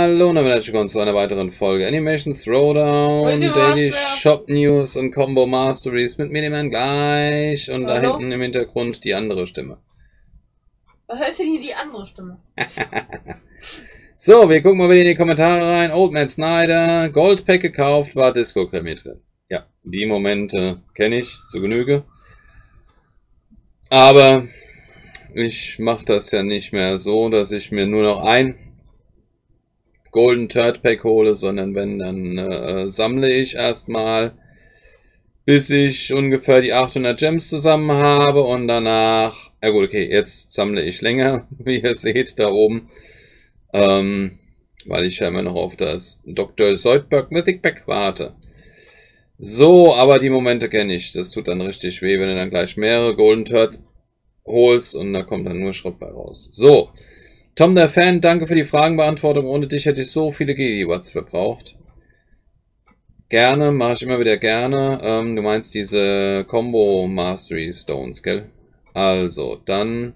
Hallo und herzlich willkommen zu einer weiteren Folge Animation Throwdown, Daily Shop News und Combo Masteries mit Miniman gleich und Hallo? da hinten im Hintergrund die andere Stimme. Was heißt denn hier die andere Stimme? so, wir gucken mal wieder in die Kommentare rein. Old Man Snyder, Goldpack gekauft, war Disco-Krimi drin. Ja, die Momente kenne ich zu Genüge. Aber ich mache das ja nicht mehr so, dass ich mir nur noch ein Golden Third Pack hole, sondern wenn, dann äh, sammle ich erstmal, bis ich ungefähr die 800 Gems zusammen habe und danach, ja gut, okay, jetzt sammle ich länger, wie ihr seht da oben, ähm, weil ich ja immer noch auf das Dr. Zoidberg Mythic Pack warte. So, aber die Momente kenne ich. Das tut dann richtig weh, wenn du dann gleich mehrere Golden Turds holst und da kommt dann nur Schrott bei raus. So, Tom der Fan, danke für die Fragenbeantwortung. Ohne dich hätte ich so viele Gigabytes verbraucht. Gerne, mache ich immer wieder gerne. Ähm, du meinst diese Combo Mastery Stones, gell? Also, dann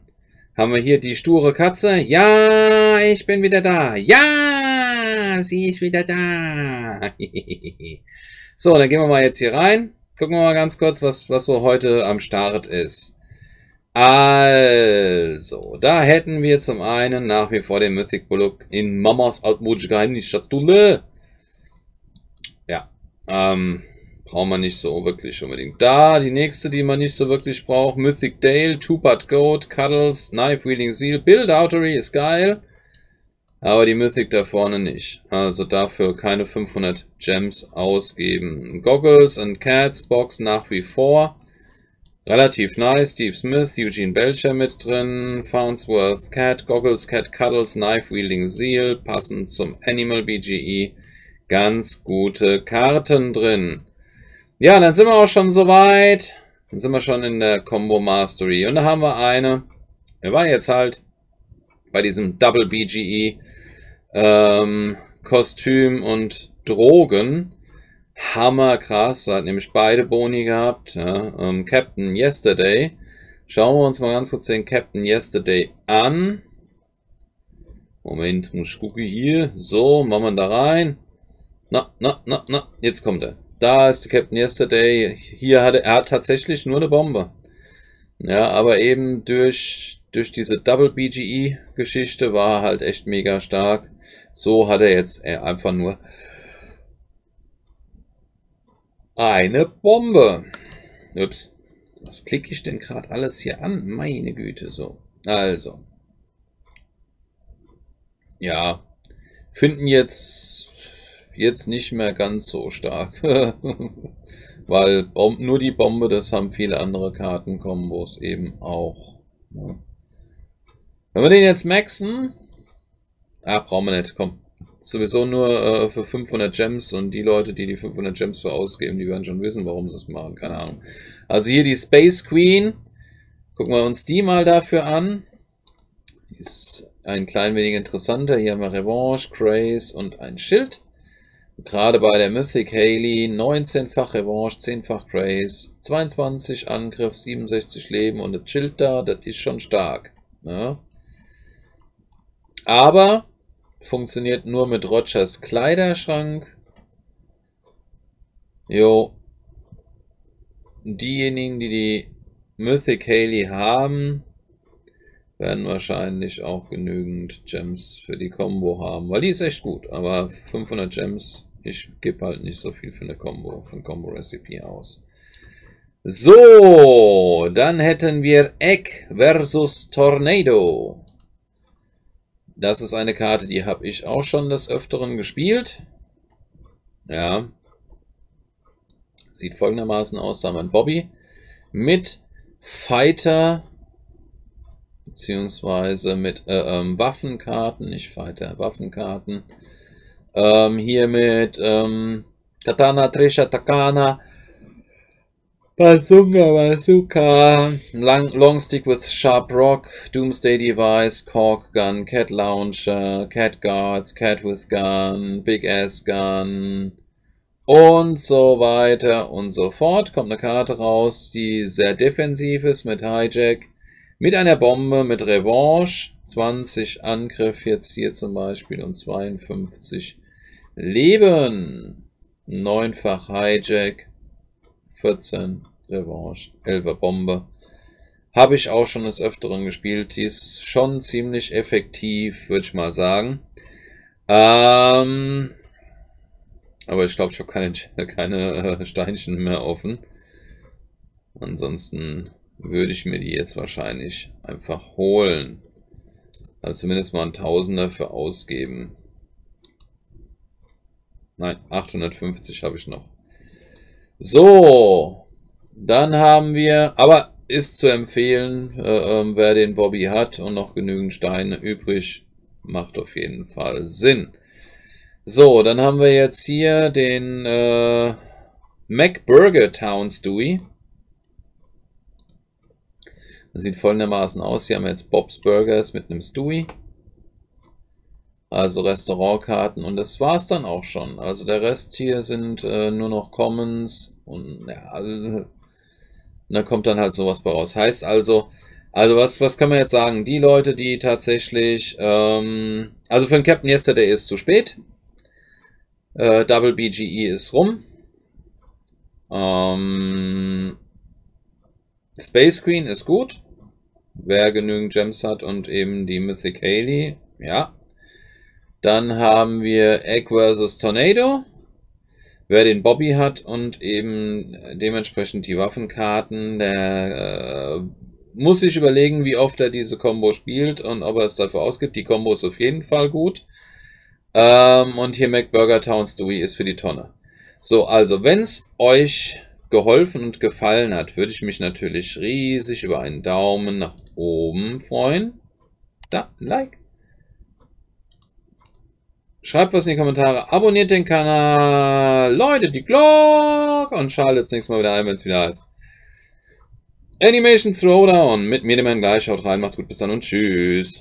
haben wir hier die sture Katze. Ja, ich bin wieder da. Ja, sie ist wieder da. so, dann gehen wir mal jetzt hier rein. Gucken wir mal ganz kurz, was, was so heute am Start ist. Also, da hätten wir zum einen nach wie vor den Mythic Bullock in Mamas altmodische Geheimnisschatulle. Ja, ähm, braucht man nicht so wirklich unbedingt. Da, die nächste, die man nicht so wirklich braucht, Mythic Dale, Two-Part Goat, Cuddles, Knife Wielding Seal, Build Outery ist geil. Aber die Mythic da vorne nicht. Also dafür keine 500 Gems ausgeben. Goggles und Cats Box nach wie vor. Relativ nice. Steve Smith, Eugene Belcher mit drin. Farnsworth, Cat, Goggles, Cat Cuddles, Knife Wielding Seal. Passend zum Animal BGE. Ganz gute Karten drin. Ja, dann sind wir auch schon soweit. Dann sind wir schon in der Combo Mastery. Und da haben wir eine. Er war jetzt halt bei diesem Double BGE ähm, Kostüm und Drogen. Hammer krass. Er hat nämlich beide Boni gehabt. Ja. Ähm, Captain Yesterday. Schauen wir uns mal ganz kurz den Captain Yesterday an. Moment, muss ich gucken hier. So, machen wir da rein. Na, na, na, na, jetzt kommt er. Da ist der Captain Yesterday. Hier hat er, er hat tatsächlich nur eine Bombe. Ja, aber eben durch, durch diese Double BGE Geschichte war er halt echt mega stark. So hat er jetzt einfach nur eine Bombe. Ups. Was klicke ich denn gerade alles hier an? Meine Güte, so. Also. Ja. Finden jetzt, jetzt nicht mehr ganz so stark. Weil Bom nur die Bombe, das haben viele andere Kartenkombos eben auch. Ja. Wenn wir den jetzt maxen. Ach, brauchen wir nicht. Komm, sowieso nur äh, für 500 Gems und die Leute, die die 500 Gems für ausgeben, die werden schon wissen, warum sie es machen. Keine Ahnung. Also hier die Space Queen. Gucken wir uns die mal dafür an. Ist ein klein wenig interessanter. Hier haben wir Revanche, Craze und ein Schild. Gerade bei der Mythic Haley 19-fach Revanche, 10-fach Craze, 22 Angriff, 67 Leben und das Schild da, das ist schon stark. Ne? Aber Funktioniert nur mit Rogers Kleiderschrank. Jo. Diejenigen, die die Mythic Haley haben, werden wahrscheinlich auch genügend Gems für die Combo haben. Weil die ist echt gut. Aber 500 Gems, ich gebe halt nicht so viel für eine Combo, für ein Combo-Recipe aus. So, dann hätten wir Egg versus Tornado. Das ist eine Karte, die habe ich auch schon des Öfteren gespielt. Ja. Sieht folgendermaßen aus. Da haben wir einen Bobby mit Fighter beziehungsweise mit äh, ähm, Waffenkarten, nicht Fighter, Waffenkarten. Ähm, hier mit ähm, Katana, Trisha, Takana, Bazunga, Bazooka, long, long Stick with Sharp Rock, Doomsday Device, Cork Gun, Cat Launcher, Cat Guards, Cat with Gun, Big Ass Gun und so weiter und so fort. Kommt eine Karte raus, die sehr defensiv ist mit Hijack, Mit einer Bombe, mit Revanche, 20 Angriff jetzt hier zum Beispiel und 52 Leben. Neunfach Hijack, 14 Revanche, 11 Bombe. Habe ich auch schon des Öfteren gespielt. Die ist schon ziemlich effektiv, würde ich mal sagen. Ähm, aber ich glaube, ich habe keine, keine äh, Steinchen mehr offen. Ansonsten würde ich mir die jetzt wahrscheinlich einfach holen. Also zumindest mal ein Tausender für ausgeben. Nein, 850 habe ich noch. So, dann haben wir, aber ist zu empfehlen, äh, äh, wer den Bobby hat und noch genügend Steine übrig, macht auf jeden Fall Sinn. So, dann haben wir jetzt hier den äh, McBurger Town Stewie. Das sieht folgendermaßen aus. Hier haben wir jetzt Bob's Burgers mit einem Stewie. Also Restaurantkarten und das war's dann auch schon. Also der Rest hier sind äh, nur noch Commons und ja, also da kommt dann halt sowas bei raus. Heißt also, also was, was kann man jetzt sagen? Die Leute, die tatsächlich, ähm, also für den Captain Yesterday ist zu spät. Äh, Double BGE ist rum. Ähm, Space Queen ist gut. Wer genügend Gems hat und eben die Mythic Haley, ja. Dann haben wir Egg vs. Tornado wer den Bobby hat und eben dementsprechend die Waffenkarten, der äh, muss sich überlegen, wie oft er diese Combo spielt und ob er es dafür ausgibt. Die Combo ist auf jeden Fall gut. Ähm, und hier McBurger Town Stewie ist für die Tonne. So, also, wenn es euch geholfen und gefallen hat, würde ich mich natürlich riesig über einen Daumen nach oben freuen. Da, Like. Schreibt was in die Kommentare, abonniert den Kanal, läutet die Glocke und schaltet das nächste Mal wieder ein, wenn es wieder heißt. Animation Throwdown mit mir, dem gleich. Haut rein, macht's gut, bis dann und tschüss.